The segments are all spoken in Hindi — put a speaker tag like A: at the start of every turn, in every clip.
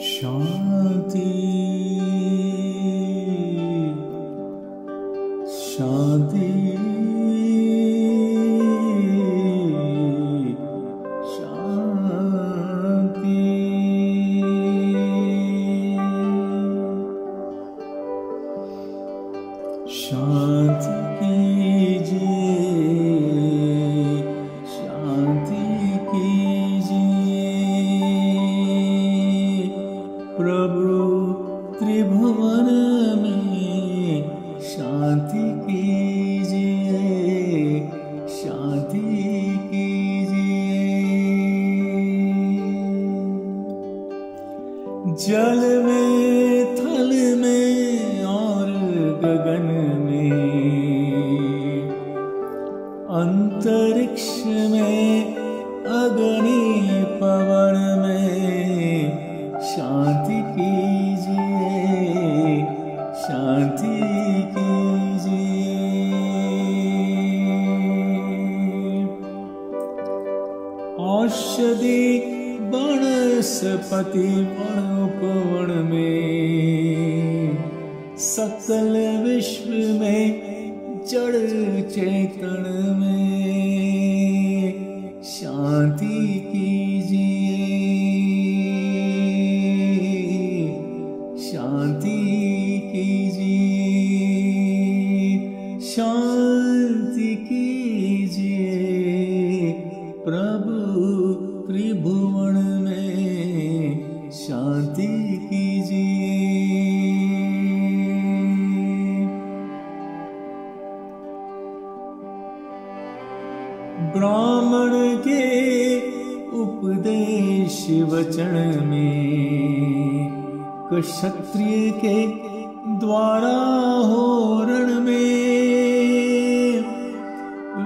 A: शान्ति शान्ति शान्ति शान्ति शांति कीजिए शांति कीजिए। जल में, थल में और गगन में। अंतरिक्ष में, अग्नि पवन में। शांति कीजिए शांति कीजिए। औषधि वनस्पति वनोपवन में। सकल विश्व में जड़ चेतन में शांति कीजिए। शांति प्रभु त्रिभुवन में शांति कीजिए। ब्राह्मण के उपदेश वचन में, क्षत्रिय के द्वारा होरण में,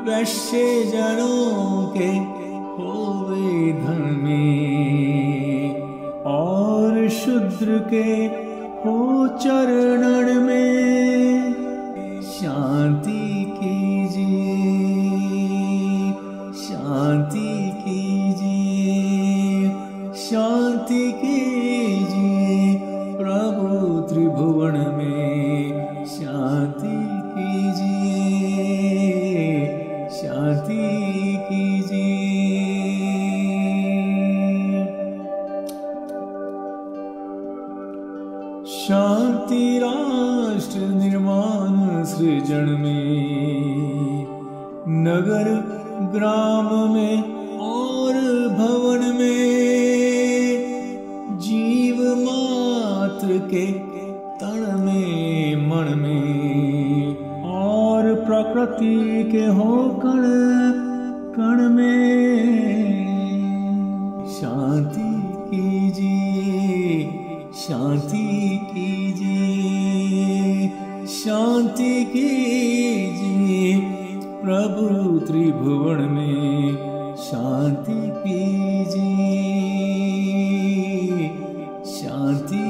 A: वैश्य जनों के होवे धन में और शूद्र के हो चरणन में शांति कीजिए शांति कीजिए शांति कीजिए शांति राष्ट्र निर्माण सृजन में। नगर ग्राम में और भवन में। जीव मात्र के तन में, मन में। और प्रकृति के हो कण कण में। शांति कीजिए, शांति शांति कीजिए। प्रभु त्रिभुवन में शांति कीजिए। शांति